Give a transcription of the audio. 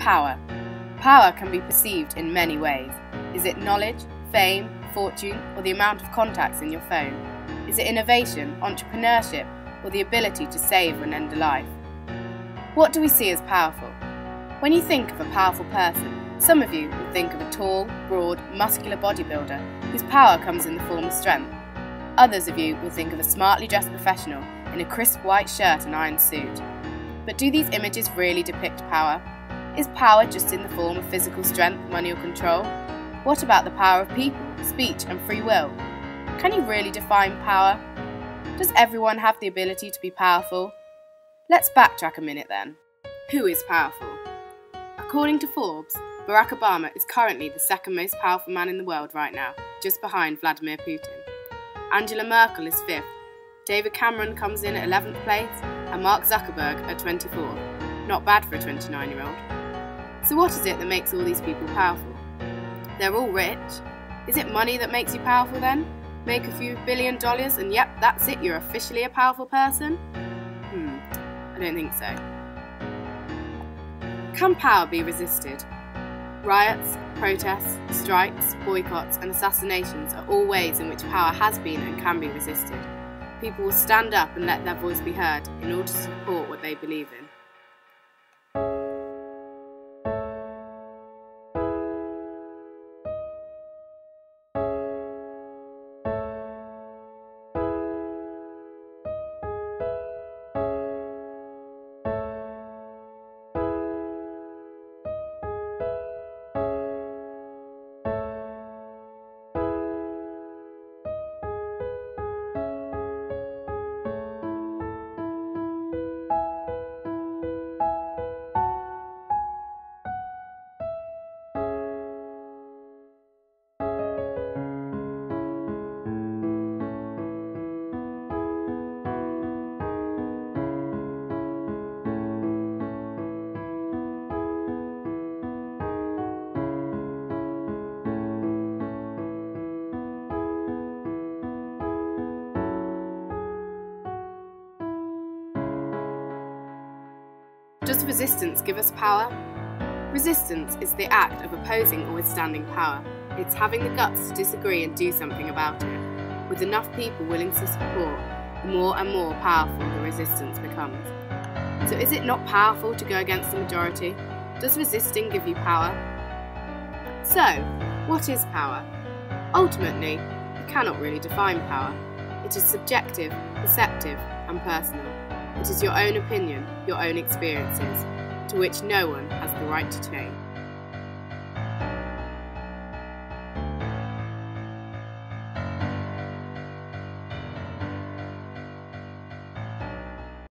Power. Power can be perceived in many ways. Is it knowledge, fame, fortune, or the amount of contacts in your phone? Is it innovation, entrepreneurship, or the ability to save and end a life? What do we see as powerful? When you think of a powerful person, some of you will think of a tall, broad, muscular bodybuilder whose power comes in the form of strength. Others of you will think of a smartly dressed professional in a crisp white shirt and iron suit. But do these images really depict power? Is power just in the form of physical strength, money, or control? What about the power of people, speech, and free will? Can you really define power? Does everyone have the ability to be powerful? Let's backtrack a minute then. Who is powerful? According to Forbes, Barack Obama is currently the second most powerful man in the world right now, just behind Vladimir Putin. Angela Merkel is fifth, David Cameron comes in at 11th place, and Mark Zuckerberg at 24th. Not bad for a 29 year old. So, what is it that makes all these people powerful? They're all rich. Is it money that makes you powerful then? Make a few billion dollars and yep, that's it, you're officially a powerful person? Hmm, I don't think so. Can power be resisted? Riots, protests, strikes, boycotts, and assassinations are all ways in which power has been and can be resisted. People will stand up and let their voice be heard in order to support what they believe in. Does resistance give us power? Resistance is the act of opposing or withstanding power. It's having the guts to disagree and do something about it. With enough people willing to support, the more and more powerful the resistance becomes. So is it not powerful to go against the majority? Does resisting give you power? So, what is power? Ultimately, you cannot really define power. It is subjective, perceptive, and personal. It is your own opinion, your own experiences, to which no one has the right to change.